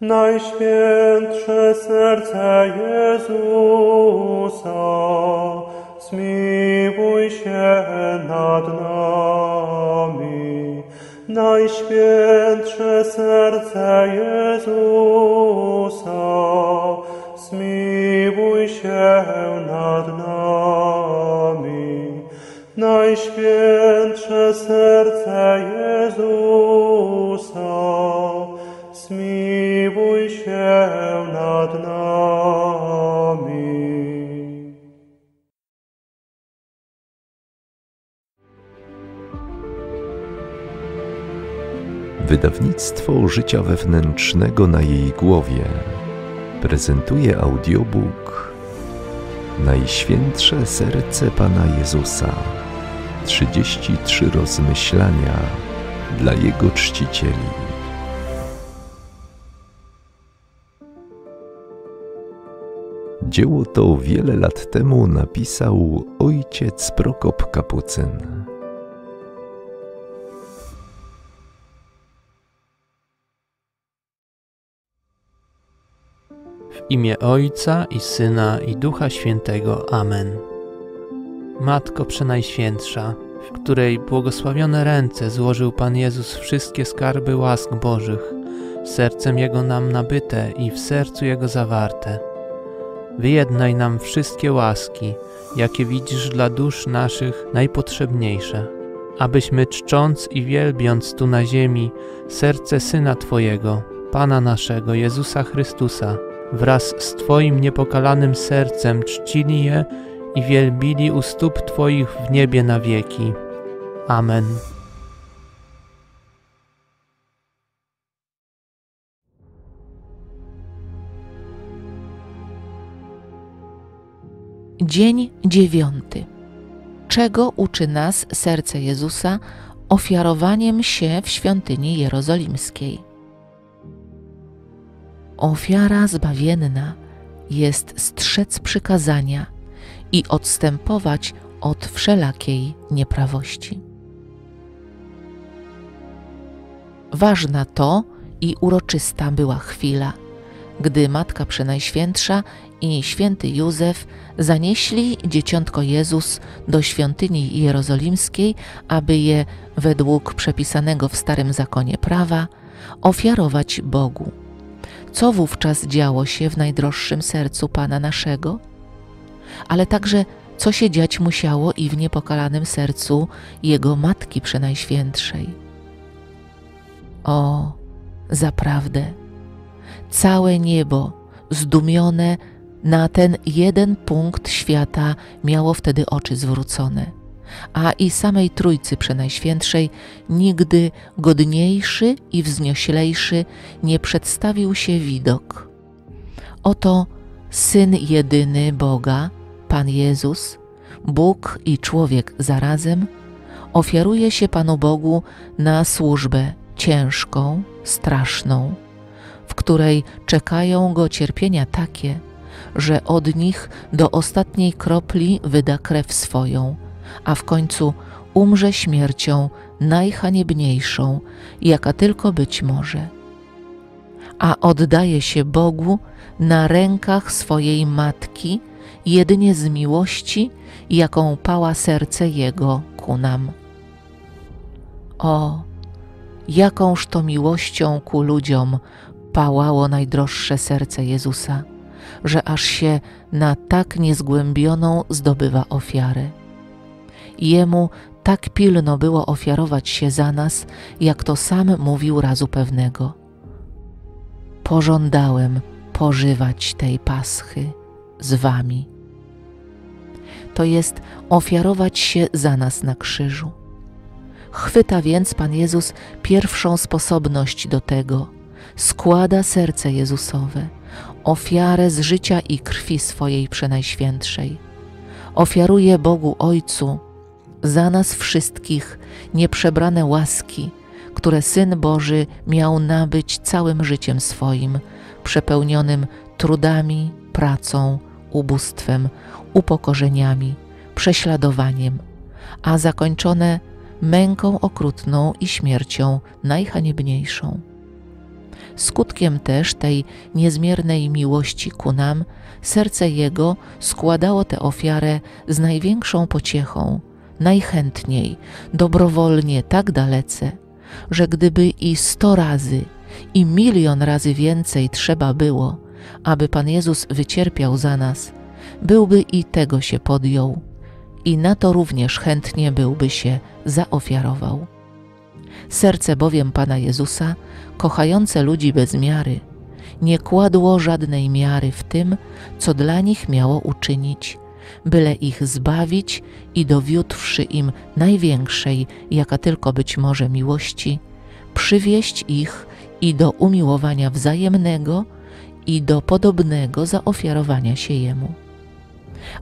Najświętsze serce Jezusa, zmiłuj się nad nami. Najświętsze serce Jezusa, zmiłuj się nad nami. Najświętsze serce Jezusa, zmiłuj się nad nami. Wydawnictwo Życia Wewnętrznego na jej głowie prezentuje audiobook Najświętsze Serce Pana Jezusa 33 rozmyślania dla Jego czcicieli. Dzieło to wiele lat temu napisał ojciec Prokop Kapucyn. W imię Ojca i Syna i Ducha Świętego. Amen. Matko Przenajświętsza, w której błogosławione ręce złożył Pan Jezus wszystkie skarby łask Bożych, sercem Jego nam nabyte i w sercu Jego zawarte. Wyjednaj nam wszystkie łaski, jakie widzisz dla dusz naszych najpotrzebniejsze, abyśmy czcząc i wielbiąc tu na ziemi serce Syna Twojego, Pana naszego, Jezusa Chrystusa, wraz z Twoim niepokalanym sercem czcili je i wielbili u stóp Twoich w niebie na wieki. Amen. Dzień dziewiąty. Czego uczy nas serce Jezusa ofiarowaniem się w świątyni jerozolimskiej? Ofiara zbawienna jest strzec przykazania i odstępować od wszelakiej nieprawości. Ważna to i uroczysta była chwila, gdy Matka Przenajświętsza i święty Józef zanieśli dzieciątko Jezus do świątyni jerozolimskiej, aby je według przepisanego w Starym Zakonie prawa ofiarować Bogu. Co wówczas działo się w najdroższym sercu Pana naszego? Ale także co się dziać musiało i w niepokalanym sercu Jego Matki Przenajświętszej. O, zaprawdę, całe niebo zdumione na ten jeden punkt świata miało wtedy oczy zwrócone, a i samej Trójcy Przenajświętszej nigdy godniejszy i wznioślejszy nie przedstawił się widok. Oto Syn jedyny Boga, Pan Jezus, Bóg i człowiek zarazem, ofiaruje się Panu Bogu na służbę ciężką, straszną, w której czekają go cierpienia takie, że od nich do ostatniej kropli wyda krew swoją, a w końcu umrze śmiercią najhaniebniejszą, jaka tylko być może. A oddaje się Bogu na rękach swojej matki, jedynie z miłości, jaką pała serce Jego ku nam. O, jakąż to miłością ku ludziom pałało najdroższe serce Jezusa, że aż się na tak niezgłębioną zdobywa ofiarę. Jemu tak pilno było ofiarować się za nas, jak to sam mówił razu pewnego. Pożądałem pożywać tej paschy z wami. To jest ofiarować się za nas na krzyżu. Chwyta więc Pan Jezus pierwszą sposobność do tego, składa serce Jezusowe, ofiarę z życia i krwi swojej przenajświętszej. Ofiaruje Bogu Ojcu za nas wszystkich nieprzebrane łaski, które Syn Boży miał nabyć całym życiem swoim, przepełnionym trudami, pracą, ubóstwem, upokorzeniami, prześladowaniem, a zakończone męką okrutną i śmiercią najhaniebniejszą. Skutkiem też tej niezmiernej miłości ku nam, serce Jego składało tę ofiarę z największą pociechą, najchętniej, dobrowolnie, tak dalece, że gdyby i sto razy, i milion razy więcej trzeba było, aby Pan Jezus wycierpiał za nas, byłby i tego się podjął, i na to również chętnie byłby się zaofiarował. Serce bowiem Pana Jezusa, kochające ludzi bez miary, nie kładło żadnej miary w tym, co dla nich miało uczynić, byle ich zbawić i dowiódłszy im największej, jaka tylko być może miłości, przywieść ich i do umiłowania wzajemnego i do podobnego zaofiarowania się Jemu.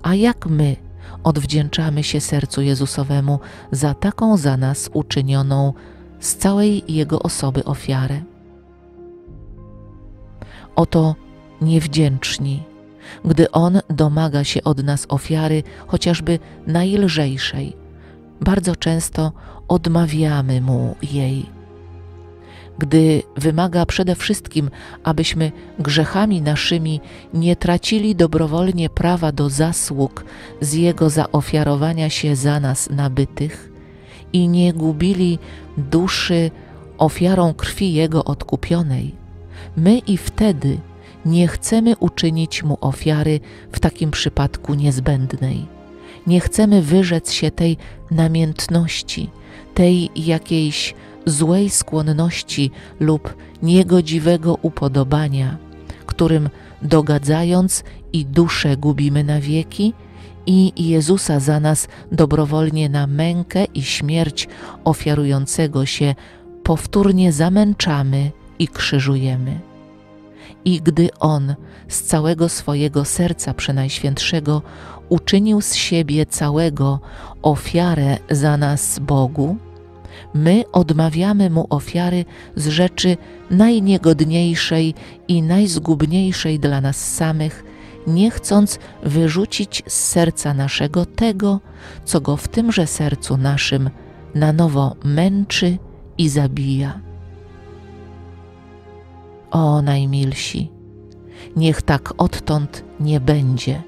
A jak my odwdzięczamy się sercu Jezusowemu za taką za nas uczynioną z całej Jego osoby ofiarę? Oto niewdzięczni, gdy On domaga się od nas ofiary, chociażby najlżejszej, bardzo często odmawiamy Mu jej gdy wymaga przede wszystkim, abyśmy grzechami naszymi nie tracili dobrowolnie prawa do zasług z Jego zaofiarowania się za nas nabytych i nie gubili duszy ofiarą krwi Jego odkupionej, my i wtedy nie chcemy uczynić Mu ofiary w takim przypadku niezbędnej. Nie chcemy wyrzec się tej namiętności, tej jakiejś złej skłonności lub niegodziwego upodobania, którym dogadzając i duszę gubimy na wieki, i Jezusa za nas dobrowolnie na mękę i śmierć ofiarującego się powtórnie zamęczamy i krzyżujemy. I gdy On z całego swojego serca przenajświętszego uczynił z siebie całego ofiarę za nas Bogu, my odmawiamy mu ofiary z rzeczy najniegodniejszej i najzgubniejszej dla nas samych, nie chcąc wyrzucić z serca naszego tego, co go w tymże sercu naszym na nowo męczy i zabija. O najmilsi, niech tak odtąd nie będzie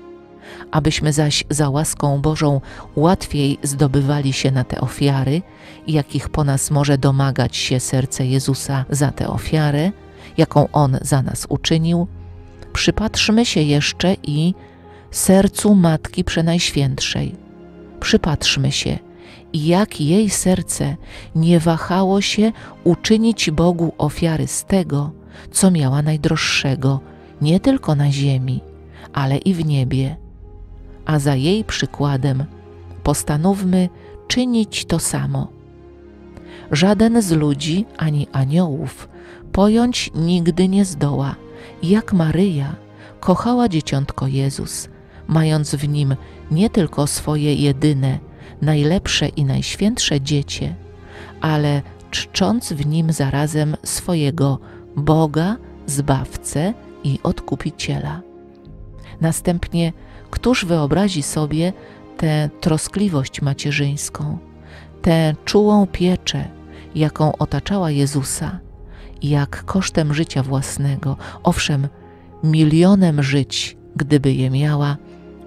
abyśmy zaś za łaską Bożą łatwiej zdobywali się na te ofiary, jakich po nas może domagać się serce Jezusa za tę ofiarę, jaką On za nas uczynił, przypatrzmy się jeszcze i sercu Matki Przenajświętszej. Przypatrzmy się, jak jej serce nie wahało się uczynić Bogu ofiary z tego, co miała najdroższego, nie tylko na ziemi, ale i w niebie a za jej przykładem postanówmy czynić to samo. Żaden z ludzi ani aniołów pojąć nigdy nie zdoła, jak Maryja kochała dzieciątko Jezus, mając w nim nie tylko swoje jedyne, najlepsze i najświętsze dziecię, ale czcząc w nim zarazem swojego Boga, Zbawcę i Odkupiciela. Następnie Któż wyobrazi sobie tę troskliwość macierzyńską, tę czułą pieczę, jaką otaczała Jezusa, jak kosztem życia własnego, owszem, milionem żyć, gdyby je miała,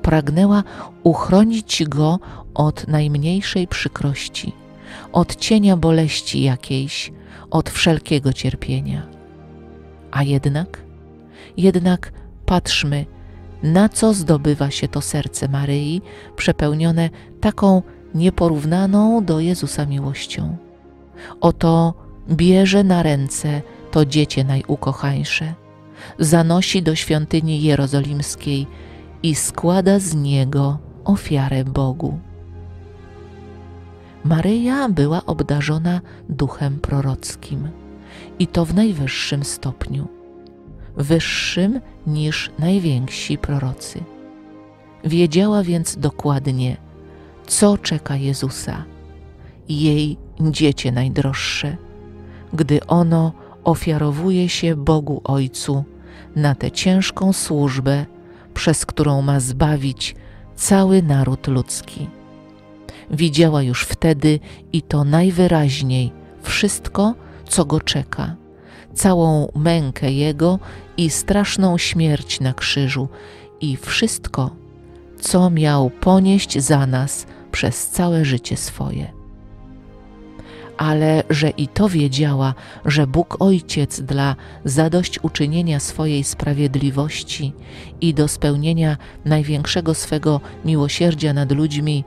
pragnęła uchronić go od najmniejszej przykrości, od cienia boleści jakiejś, od wszelkiego cierpienia. A jednak, jednak patrzmy, na co zdobywa się to serce Maryi, przepełnione taką nieporównaną do Jezusa miłością. Oto bierze na ręce to dziecię najukochańsze, zanosi do świątyni jerozolimskiej i składa z niego ofiarę Bogu. Maryja była obdarzona duchem prorockim i to w najwyższym stopniu wyższym niż najwięksi prorocy. Wiedziała więc dokładnie, co czeka Jezusa, jej dziecię najdroższe, gdy ono ofiarowuje się Bogu Ojcu na tę ciężką służbę, przez którą ma zbawić cały naród ludzki. Widziała już wtedy i to najwyraźniej wszystko, co go czeka całą mękę Jego i straszną śmierć na krzyżu i wszystko, co miał ponieść za nas przez całe życie swoje. Ale że i to wiedziała, że Bóg Ojciec dla zadośćuczynienia swojej sprawiedliwości i do spełnienia największego swego miłosierdzia nad ludźmi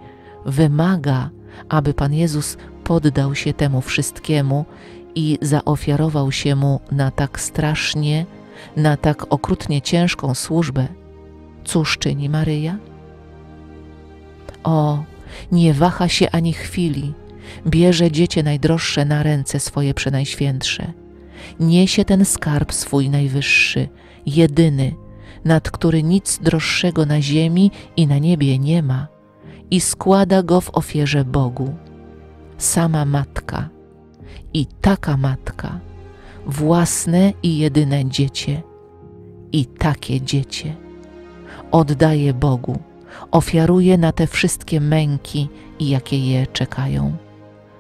wymaga, aby Pan Jezus poddał się temu wszystkiemu i zaofiarował się mu na tak strasznie, na tak okrutnie ciężką służbę, cóż czyni Maryja? O, nie waha się ani chwili, bierze dziecię najdroższe na ręce swoje przenajświętsze, niesie ten skarb swój najwyższy, jedyny, nad który nic droższego na ziemi i na niebie nie ma, i składa go w ofierze Bogu. Sama matka i taka matka, własne i jedyne dziecię, i takie dziecię oddaje Bogu, ofiaruje na te wszystkie męki, jakie je czekają.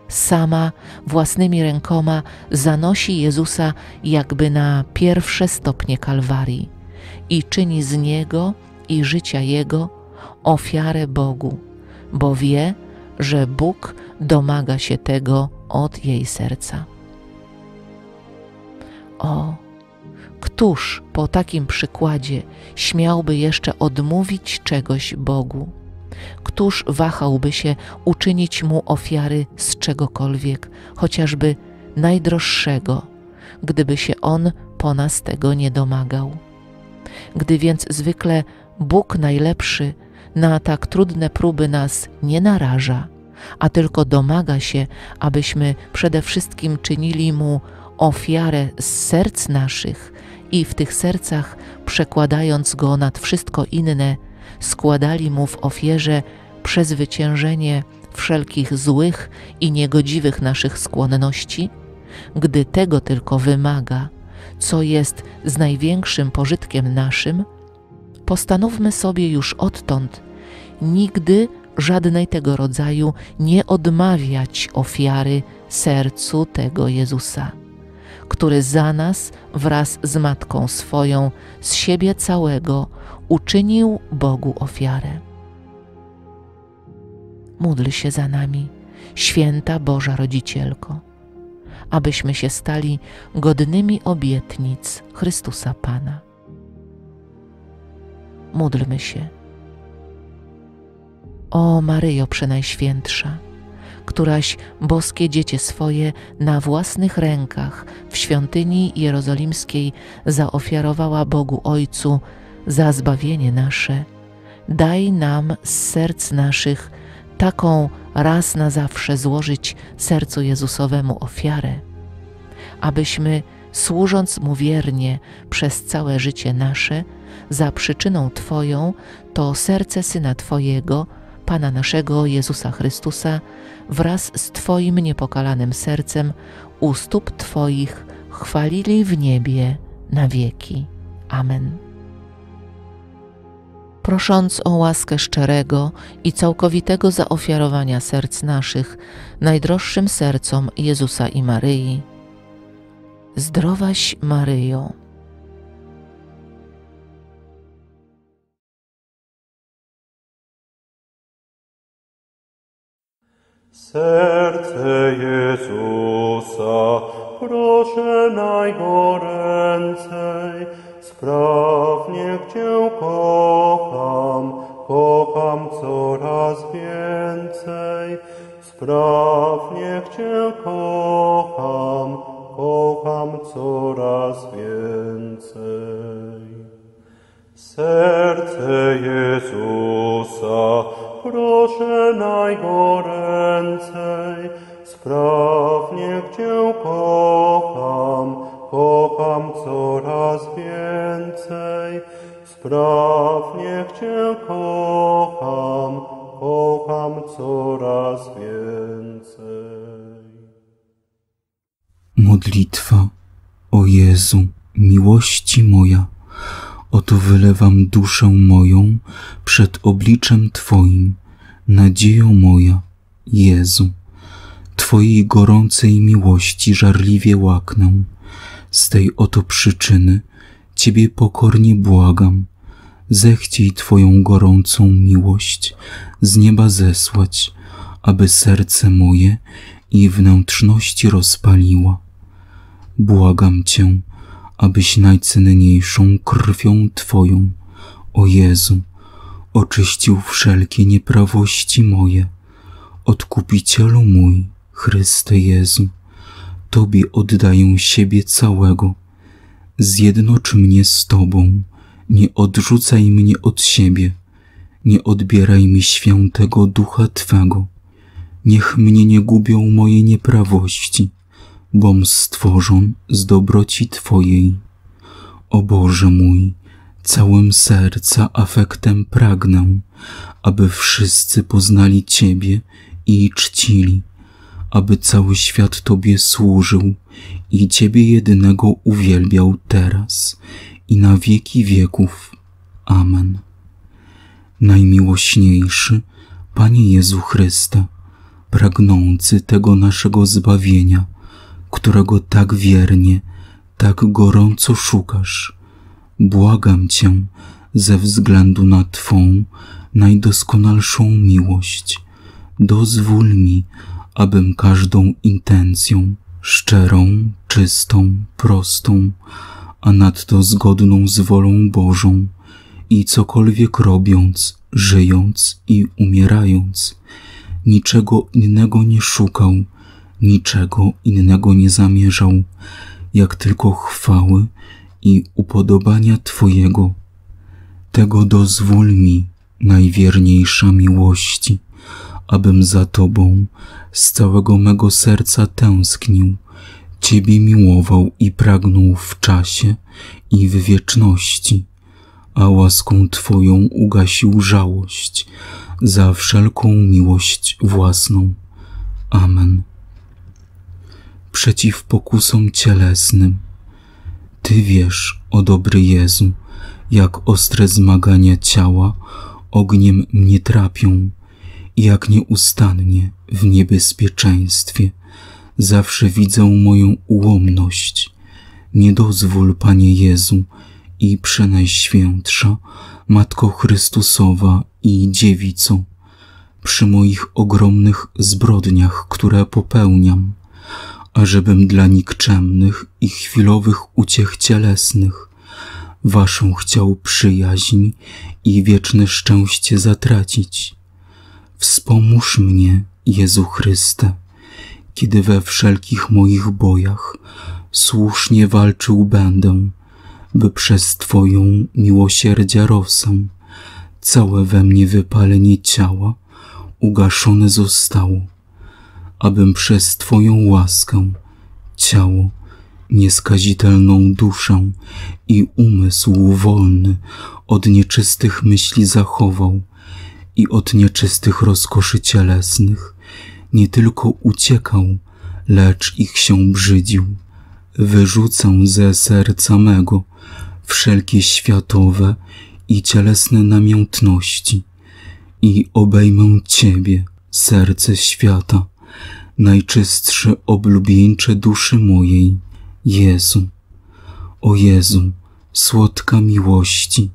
Sama własnymi rękoma zanosi Jezusa jakby na pierwsze stopnie Kalwarii i czyni z Niego i życia Jego ofiarę Bogu, bo wie, że Bóg domaga się tego od jej serca. O, któż po takim przykładzie śmiałby jeszcze odmówić czegoś Bogu? Któż wahałby się uczynić mu ofiary z czegokolwiek, chociażby najdroższego, gdyby się on po nas tego nie domagał? Gdy więc zwykle Bóg najlepszy na tak trudne próby nas nie naraża, a tylko domaga się, abyśmy przede wszystkim czynili mu ofiarę z serc naszych i w tych sercach, przekładając go nad wszystko inne, składali mu w ofierze przezwyciężenie wszelkich złych i niegodziwych naszych skłonności, gdy tego tylko wymaga, co jest z największym pożytkiem naszym, postanówmy sobie już odtąd nigdy żadnej tego rodzaju nie odmawiać ofiary sercu tego Jezusa, który za nas wraz z Matką swoją, z siebie całego, uczynił Bogu ofiarę. Módl się za nami, święta Boża Rodzicielko, abyśmy się stali godnymi obietnic Chrystusa Pana. Módlmy się. O Maryjo Przenajświętsza, któraś boskie dziecię swoje na własnych rękach w świątyni jerozolimskiej zaofiarowała Bogu Ojcu za zbawienie nasze, daj nam z serc naszych taką raz na zawsze złożyć sercu Jezusowemu ofiarę, abyśmy, służąc Mu wiernie przez całe życie nasze, za przyczyną Twoją, to serce Syna Twojego, Pana naszego Jezusa Chrystusa, wraz z Twoim niepokalanym sercem u stóp Twoich chwalili w niebie na wieki. Amen. Prosząc o łaskę szczerego i całkowitego zaofiarowania serc naszych najdroższym sercom Jezusa i Maryi, zdrowaś Maryjo. Serce Jezusa proszę najgoręcej, sprawnie Cię kocham, kocham coraz więcej. Sprawnie Cię kocham, kocham coraz więcej. Serce Jezusa proszę najgoręcej, sprawnie Cię kocham, kocham coraz więcej. Sprawnie Cię kocham, kocham coraz więcej. Modlitwa o Jezu, miłości moja, oto wylewam duszę moją przed obliczem Twoim, nadzieją moja, Jezu. Twojej gorącej miłości żarliwie łaknę, Z tej oto przyczyny Ciebie pokornie błagam, zechciej Twoją gorącą miłość z nieba zesłać, aby serce moje i wnętrzności rozpaliła. Błagam Cię, abyś najcenniejszą krwią Twoją, o Jezu, oczyścił wszelkie nieprawości moje. Odkupicielu mój, Chryste Jezu, Tobie oddaję siebie całego. Zjednocz mnie z Tobą, nie odrzucaj mnie od siebie, nie odbieraj mi świętego ducha Twego. Niech mnie nie gubią moje nieprawości, bom stworzon z dobroci Twojej. O Boże mój, całym serca afektem pragnę, aby wszyscy poznali Ciebie i czcili, aby cały świat Tobie służył i Ciebie jedynego uwielbiał teraz i na wieki wieków. Amen. Najmiłośniejszy, Panie Jezu Chryste, pragnący tego naszego zbawienia, którego tak wiernie, tak gorąco szukasz, błagam Cię ze względu na Twą najdoskonalszą miłość. Dozwól mi, abym każdą intencją, szczerą, czystą, prostą, a nadto zgodną z wolą Bożą i cokolwiek robiąc, żyjąc i umierając, niczego innego nie szukał, niczego innego nie zamierzał, jak tylko chwały i upodobania Twojego. Tego dozwól mi, najwierniejsza miłości, abym za Tobą z całego mego serca tęsknił, Ciebie miłował i pragnął w czasie i w wieczności, a łaską Twoją ugasił żałość za wszelką miłość własną. Amen. Przeciw pokusom cielesnym. Ty wiesz, o dobry Jezu, jak ostre zmagania ciała ogniem mnie trapią, jak nieustannie w niebezpieczeństwie zawsze widzę moją ułomność. Nie dozwól, Panie Jezu, i przenajświętsza Matko Chrystusowa i Dziewico, przy moich ogromnych zbrodniach, które popełniam, ażebym dla nikczemnych i chwilowych uciech cielesnych Waszą chciał przyjaźń i wieczne szczęście zatracić. Wspomóż mnie, Jezu Chryste, kiedy we wszelkich moich bojach słusznie walczył będę, by przez Twoją miłosierdzia rosę. Całe we mnie wypalenie ciała ugaszone zostało, abym przez Twoją łaskę ciało, nieskazitelną duszę i umysł wolny od nieczystych myśli zachował i od nieczystych rozkoszy cielesnych nie tylko uciekał, lecz ich się brzydził. Wyrzucę ze serca mego wszelkie światowe i cielesne namiętności i obejmę Ciebie, serce świata, najczystsze oblubieńcze duszy mojej, Jezu. O Jezu, słodka miłości,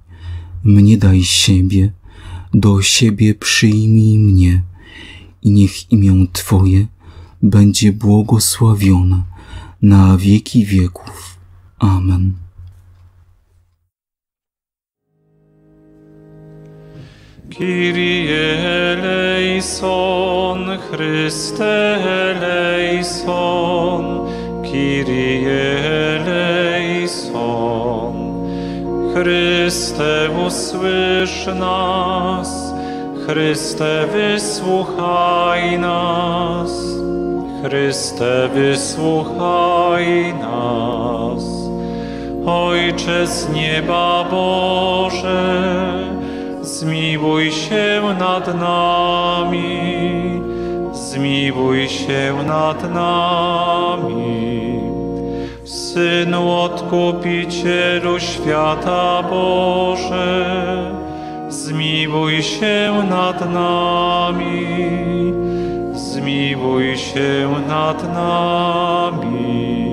mnie daj siebie, do siebie przyjmij mnie i niech imię Twoje będzie błogosławione na wieki wieków. Amen. Kyrie eleison, Chryste eleison, Kyrie eleison. Chryste, usłysz nas, Chryste, wysłuchaj nas, Chryste, wysłuchaj nas. Ojcze z nieba Boże, zmiłuj się nad nami, zmiłuj się nad nami. Synu Odkupicielu świata Boże, zmiłuj się nad nami, zmiłuj się nad nami.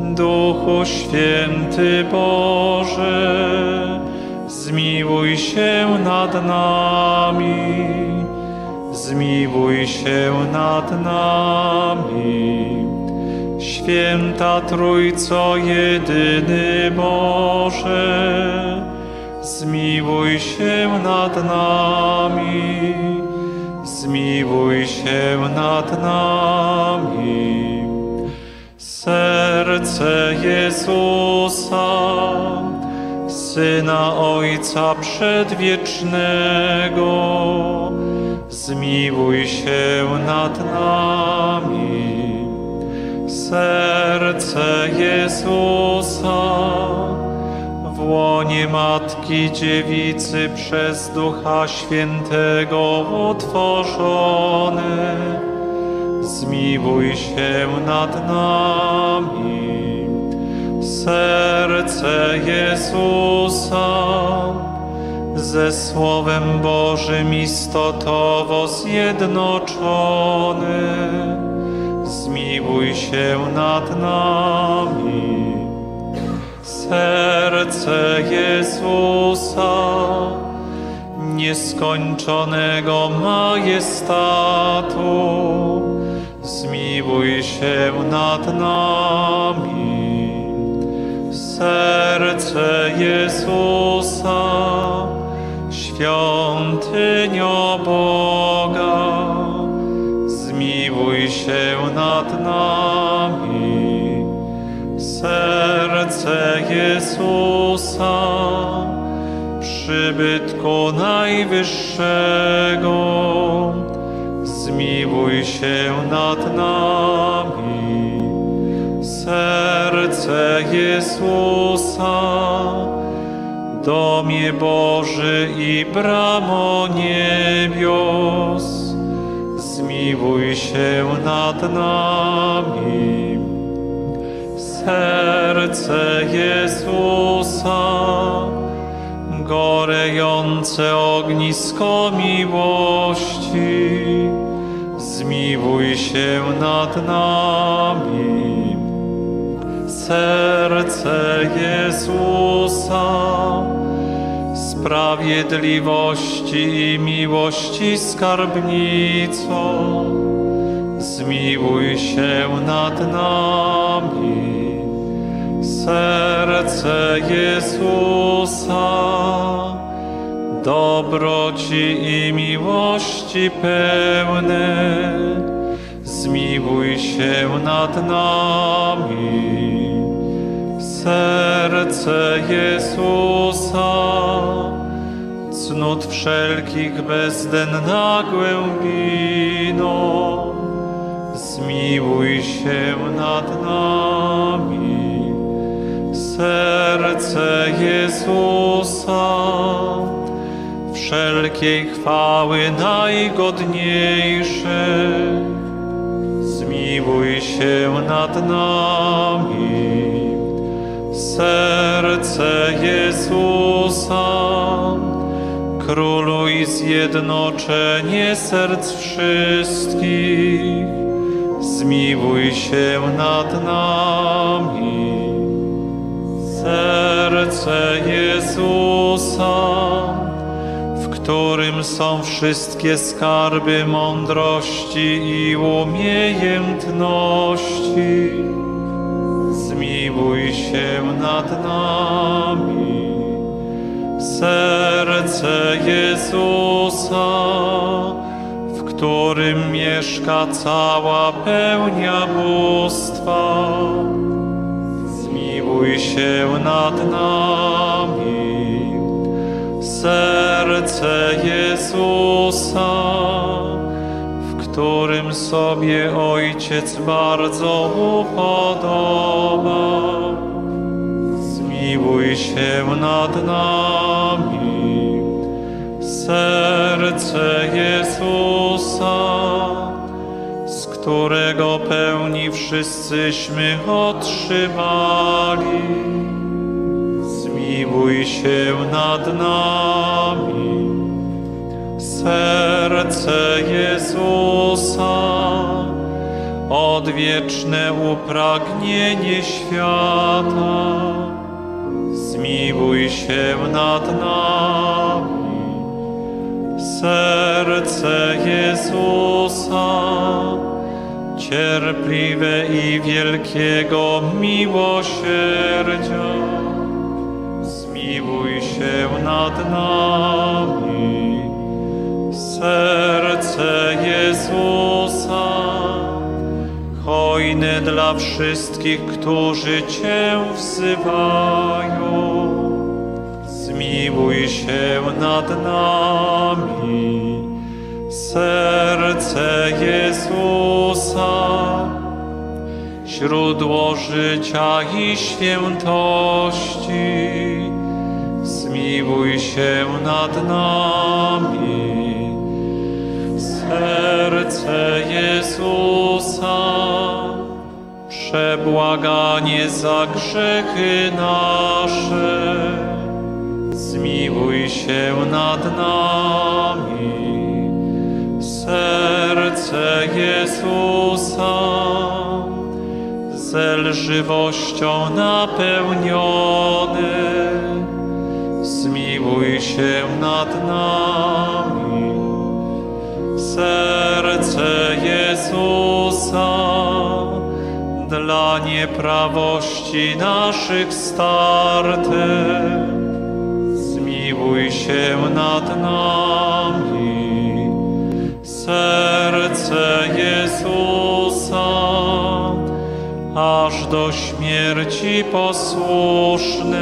Duchu Święty Boże, zmiłuj się nad nami, zmiłuj się nad nami. Święta Trójco jedyny Boże, zmiłuj się nad nami, zmiłuj się nad nami. Serce Jezusa, Syna Ojca Przedwiecznego, zmiłuj się nad nami. Serce Jezusa, w łonie Matki Dziewicy przez Ducha Świętego utworzone, zmiłuj się nad nami. Serce Jezusa, ze Słowem Bożym istotowo zjednoczone, zmiłuj się nad nami. Serce Jezusa, nieskończonego majestatu, zmiłuj się nad nami. Serce Jezusa, świątynio Boga, się nad nami. Serce Jezusa, przybytku najwyższego, zmiłuj się nad nami. Serce Jezusa, domie Boży i bramo niebios, zmiłuj się nad nami. Serce Jezusa, gorejące ognisko miłości, zmiłuj się nad nami. Serce Jezusa, sprawiedliwości i miłości skarbnico, zmiłuj się nad nami. Serce Jezusa, dobroci i miłości pełne, zmiłuj się nad nami. Serce Jezusa, cnót wszelkich bezdenna głębino, zmiłuj się nad nami. Serce Jezusa, wszelkiej chwały najgodniejsze, zmiłuj się nad nami. Serce Jezusa, króluj zjednoczenie serc wszystkich, zmiłuj się nad nami. Serce Jezusa, w którym są wszystkie skarby mądrości i umiejętności, zmiłuj się nad nami. Serce Jezusa, w którym mieszka cała pełnia bóstwa, zmiłuj się nad nami. Serce Jezusa, w którym sobie Ojciec bardzo upodoba, zmiłuj się nad nami. Serce Jezusa, z którego pełni wszyscyśmy otrzymali, zmiłuj się nad nami. Serce Jezusa, odwieczne upragnienie świata. Zmiłuj się nad nami. Serce Jezusa, cierpliwe i wielkiego miłosierdzia, zmiłuj się nad nami. Serce Jezusa, hojne dla wszystkich, którzy Cię wzywają. Zmiłuj się nad nami. Serce Jezusa, źródło życia i świętości, zmiłuj się nad nami. Serce Jezusa, przebłaganie za grzechy nasze, zmiłuj się nad nami. Serce Jezusa, zelżywością napełnione, zmiłuj się nad nami. Serce Jezusa, dla nieprawości naszych starte, zmiłuj się nad nami. Serce Jezusa, aż do śmierci posłuszne,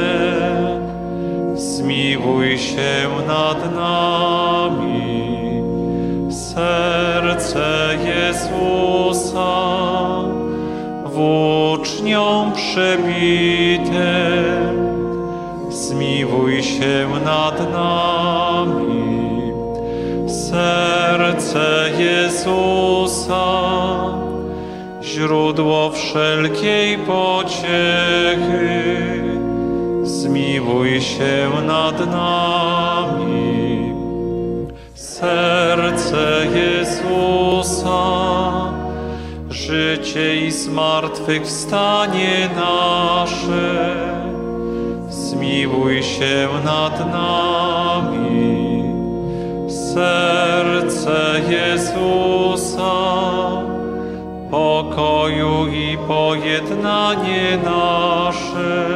zmiłuj się nad nami. Serce Jezusa, włócznią przebite, zmiłuj się nad nami. Serce Jezusa, źródło wszelkiej pociechy, zmiłuj się nad nami. Serce Jezusa, życie i zmartwychwstanie nasze, zmiłuj się nad nami. Serce Jezusa, pokoju i pojednanie nasze,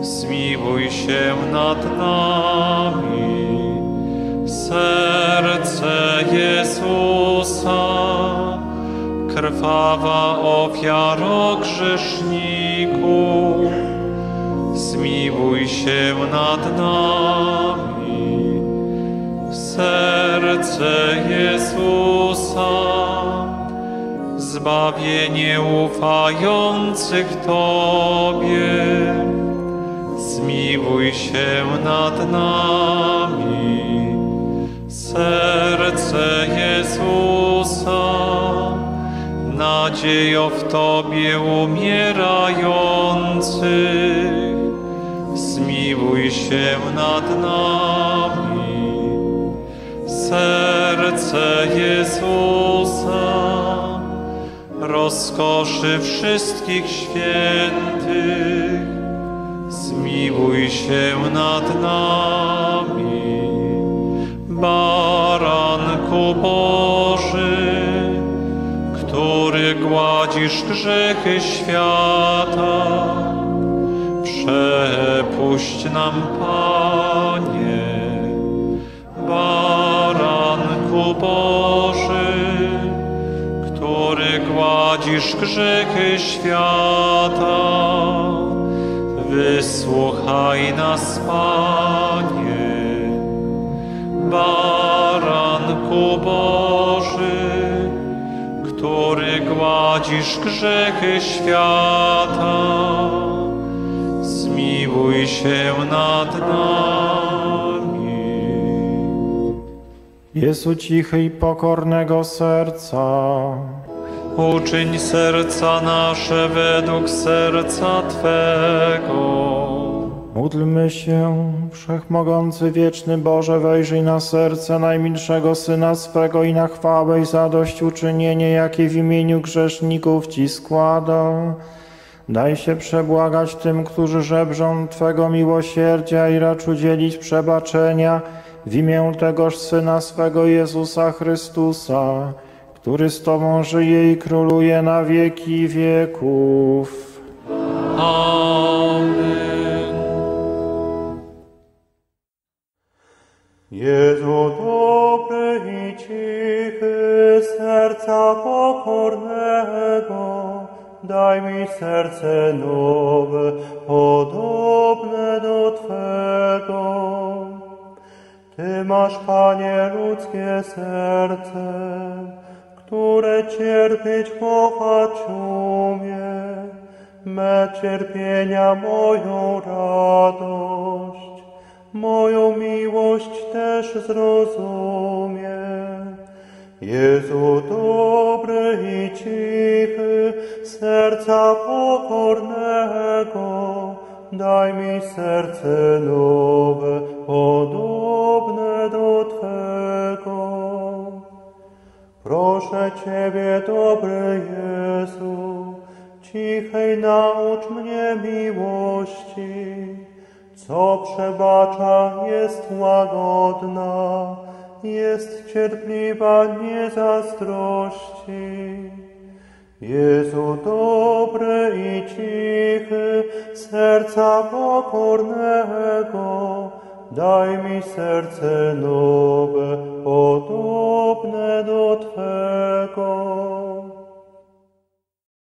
zmiłuj się nad nami. Serce Jezusa, krwawa ofiaro grzeszników, zmiłuj się nad nami. Serce Jezusa, zbawienie ufających Tobie, zmiłuj się nad nami. Serce Jezusa, nadziejo w Tobie umierających, zmiłuj się nad nami. Serce Jezusa, rozkoszy wszystkich świętych, zmiłuj się nad nami. Baranku Boży, który gładzisz grzechy świata, przepuść nam, Panie. Baranku Boży, który gładzisz grzechy świata, wysłuchaj nas, Panie. Baranku Boży, który gładzisz grzechy świata, zmiłuj się nad nami. Jezu cichy i pokornego serca, Uczyń serca nasze według serca Twego. Módlmy się, Wszechmogący Wieczny Boże, wejrzyj na serce najmilszego Syna swego i na chwałę i zadośćuczynienie, jakie w imieniu grzeszników Ci składa. Daj się przebłagać tym, którzy żebrzą Twego miłosierdzia i racz udzielić przebaczenia w imię tegoż Syna swego Jezusa Chrystusa, który z Tobą żyje i króluje na wieki wieków. Amen. Jezu dobry i cichy, serca pokornego, daj mi serce nowe, podobne do Twego. Ty masz, Panie, ludzkie serce, które cierpieć kochać umie, me cierpienia moją radość moją miłość też zrozumie. Jezu dobry i cichy, serca pokornego, daj mi serce nowe, podobne do Twego. Proszę Ciebie, dobry Jezu, cichej naucz mnie miłości, co przebacza, jest łagodna, jest cierpliwa, nie zazdrości. Jezu dobry i cichy, serca pokornego, daj mi serce nowe, podobne do Twego.